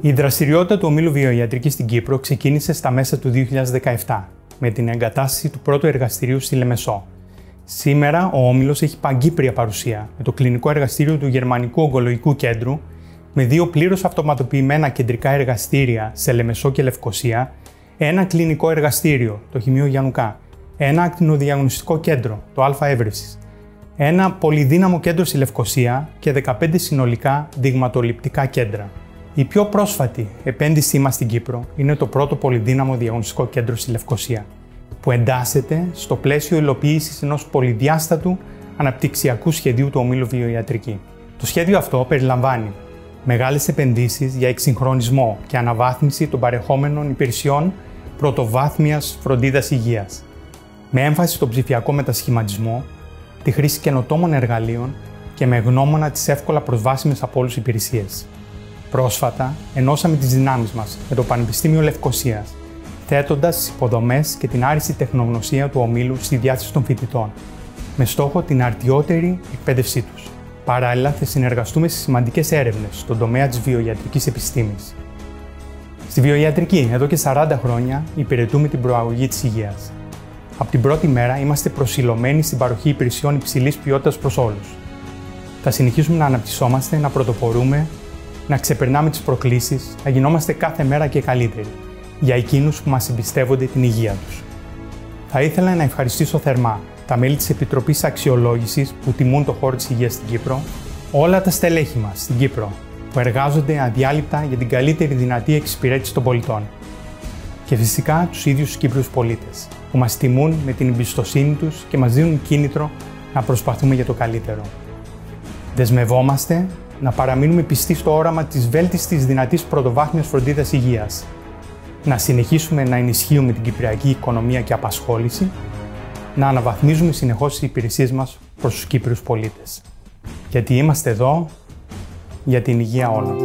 Η δραστηριότητα του ομίλου βιοιατρικής στην Κύπρο ξεκίνησε στα μέσα του 2017 με την εγκατάσταση του πρώτου εργαστηρίου στη Λεμεσό. Σήμερα ο όμιλος έχει παγκύπρια παρουσία με το κλινικό εργαστήριο του Γερμανικού Ογκολογικού Κέντρου, με δύο πλήρως αυτοματοποιημένα κεντρικά εργαστήρια σε Λεμεσό και Λευκοσία, ένα κλινικό εργαστήριο, το Χημείο Γιανουκά, ένα ακτινοδιαγνωστικό κέντρο, το Α Έβρεσης, ένα πολυδύναμο κέντρο στη Λευκοσία και 15 συνολικά δειγματοληπτικά κέντρα. Η πιο πρόσφατη επένδυσή μας στην Κύπρο είναι το πρώτο πολυδύναμο διαγνωστικό κέντρο στη Λευκοσία, που εντάσσεται στο πλαίσιο υλοποίησης ενός πολυδιάστατου αναπτυξιακού σχεδίου του ομίλου βιοιατρική. Το σχέδιο αυτό περιλαμβάνει μεγάλες επενδύσεις για εξυγχρονισμό και αναβάθμιση των παρεχόμενων υπηρεσιών πρωτοβάθμιας φροντίδας υγείας, με έμφαση στον ψηφιακό μετασχηματισμό, τη χρήση καινοτόμων εργαλείων και με γνώμονα τις εύκολα προσβάσιμες από όλους υπηρεσίες. Πρόσφατα, ενώσαμε τις δυνάμεις μας με το Πανεπιστήμιο Λευκοσίας, θέτοντας τις υποδομές και την άριστη τεχνογνωσία του ομίλου στη διάθεση των φοιτητών, με στόχο την αρτιότερη εκπαίδευσή τους. Παράλληλα, θα συνεργαστούμε σε σημαντικές έρευνες στον τομέα της βιοιατρικής επιστήμης. Στη βιοιατρική, εδώ και 40 χρόνια, υπηρετούμε την προαγωγή της υγείας. Από την πρώτη μέρα είμαστε προσιλωμένοι στην παροχή υπηρεσιών υψηλής ποιότητας προς όλους. Θα συνεχίσουμε να αναπτυσσόμαστε, να πρωτοπορούμε, να ξεπερνάμε τις προκλήσεις, να γινόμαστε κάθε μέρα και καλύτεροι για εκείνους που μας εμπιστεύονται την υγεία τους. Θα ήθελα να ευχαριστήσω θερμά τα μέλη της Επιτροπής Αξιολόγησης που τιμούν το χώρο της υγείας στην Κύπρο, όλα τα στελέχη μας στην Κύπρο που εργάζονται αδιάλειπτα για την καλύτερη δυνατή εξυπηρέτηση των πολιτών. Και φυσικά τους ίδιους τους Κύπριους πολίτες, που μας τιμούν με την εμπιστοσύνη τους και μας δίνουν κίνητρο να προσπαθούμε για το καλύτερο. Δεσμευόμαστε να παραμείνουμε πιστοί στο όραμα της βέλτιστης δυνατής πρωτοβάθμιας φροντίδας υγείας, να συνεχίσουμε να ενισχύουμε την κυπριακή οικονομία και απασχόληση να αναβαθμίζουμε συνεχώς τις υπηρεσίες μας προς τους Κύπριους πολίτες. Γιατί είμαστε εδώ για την υγεία όλων.